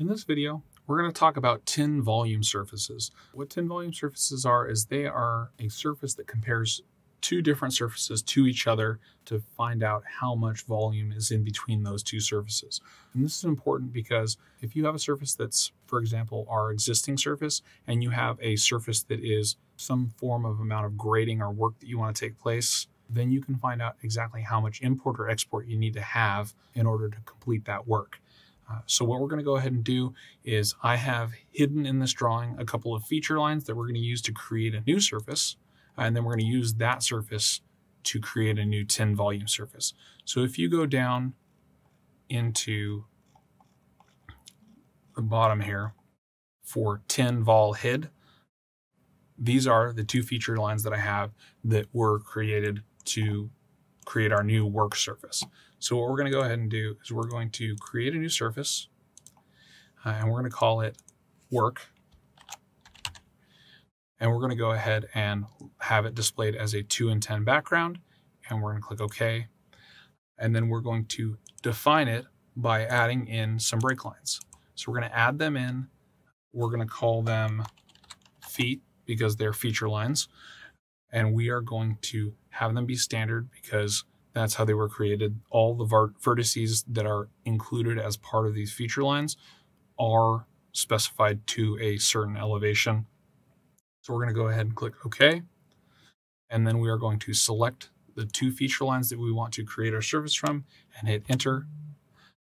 In this video, we're going to talk about tin volume surfaces. What tin volume surfaces are is they are a surface that compares two different surfaces to each other to find out how much volume is in between those two surfaces. And this is important because if you have a surface that's, for example, our existing surface, and you have a surface that is some form of amount of grading or work that you want to take place, then you can find out exactly how much import or export you need to have in order to complete that work. Uh, so what we're going to go ahead and do is I have hidden in this drawing a couple of feature lines that we're going to use to create a new surface. And then we're going to use that surface to create a new tin volume surface. So if you go down into the bottom here for tin vol hid, these are the two feature lines that I have that were created to create our new work surface. So what we're going to go ahead and do is we're going to create a new surface uh, and we're going to call it work. And we're going to go ahead and have it displayed as a 2 and 10 background. And we're going to click OK. And then we're going to define it by adding in some break lines. So we're going to add them in. We're going to call them feet because they're feature lines. And we are going to have them be standard because that's how they were created. All the vertices that are included as part of these feature lines are specified to a certain elevation. So we're going to go ahead and click OK. And then we are going to select the two feature lines that we want to create our surface from and hit enter.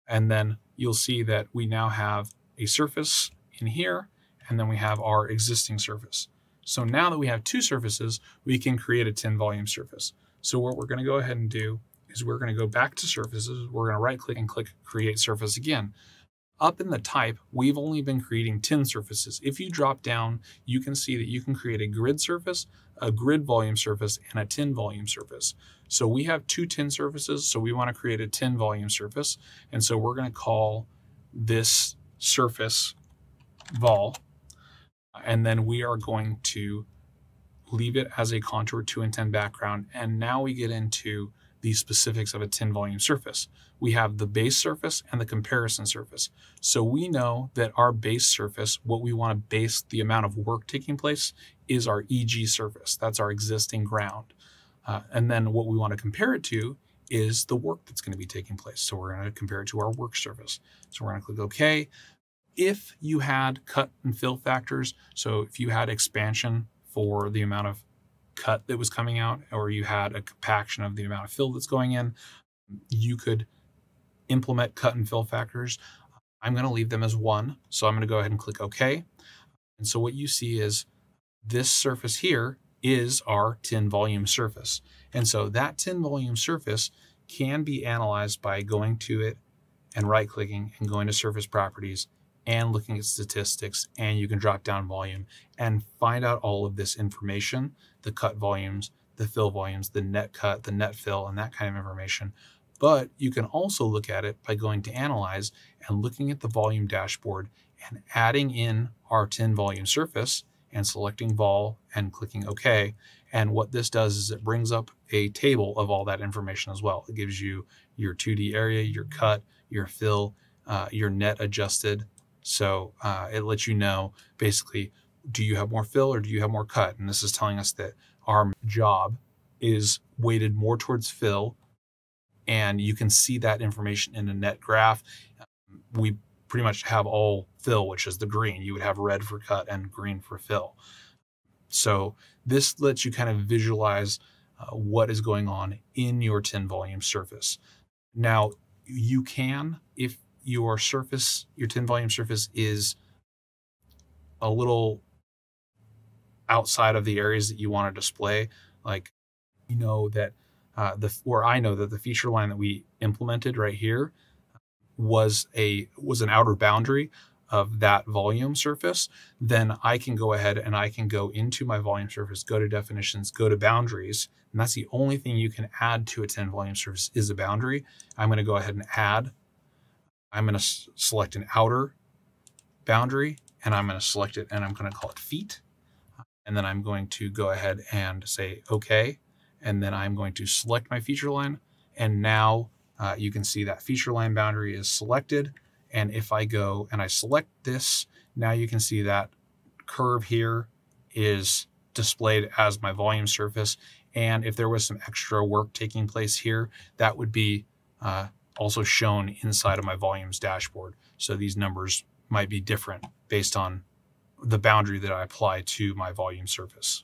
And then you'll see that we now have a surface in here, and then we have our existing surface. So now that we have two surfaces, we can create a tin volume surface. So what we're going to go ahead and do is we're going to go back to surfaces. We're going to right click and click create surface again. Up in the type, we've only been creating tin surfaces. If you drop down, you can see that you can create a grid surface, a grid volume surface, and a tin volume surface. So we have two tin surfaces, so we want to create a tin volume surface. And so we're going to call this surface vol and then we are going to leave it as a contour 2 and 10 background. And now we get into the specifics of a tin volume surface. We have the base surface and the comparison surface. So we know that our base surface, what we want to base the amount of work taking place is our EG surface. That's our existing ground. Uh, and then what we want to compare it to is the work that's going to be taking place. So we're going to compare it to our work surface. So we're going to click OK if you had cut and fill factors, so if you had expansion for the amount of cut that was coming out, or you had a compaction of the amount of fill that's going in, you could implement cut and fill factors. I'm going to leave them as one. So I'm going to go ahead and click OK. And so what you see is this surface here is our tin volume surface. And so that tin volume surface can be analyzed by going to it and right clicking and going to surface properties and looking at statistics and you can drop down volume and find out all of this information, the cut volumes, the fill volumes, the net cut, the net fill, and that kind of information. But you can also look at it by going to analyze and looking at the volume dashboard and adding in our tin volume surface and selecting vol and clicking OK. And what this does is it brings up a table of all that information as well. It gives you your 2D area, your cut, your fill, uh, your net adjusted, so uh, it lets you know basically, do you have more fill or do you have more cut? And this is telling us that our job is weighted more towards fill. And you can see that information in a net graph. We pretty much have all fill, which is the green. You would have red for cut and green for fill. So this lets you kind of visualize uh, what is going on in your tin volume surface. Now, you can, if your surface, your tin volume surface is a little outside of the areas that you want to display. Like you know that uh, the or I know that the feature line that we implemented right here was a was an outer boundary of that volume surface, then I can go ahead and I can go into my volume surface, go to definitions, go to boundaries, and that's the only thing you can add to a tin volume surface is a boundary. I'm going to go ahead and add I'm going to select an outer boundary and I'm going to select it and I'm going to call it feet. And then I'm going to go ahead and say OK. And then I'm going to select my feature line. And now uh, you can see that feature line boundary is selected And if I go and I select this, now you can see that curve here is displayed as my volume surface. And if there was some extra work taking place here, that would be uh, also shown inside of my volumes dashboard. So these numbers might be different based on the boundary that I apply to my volume surface.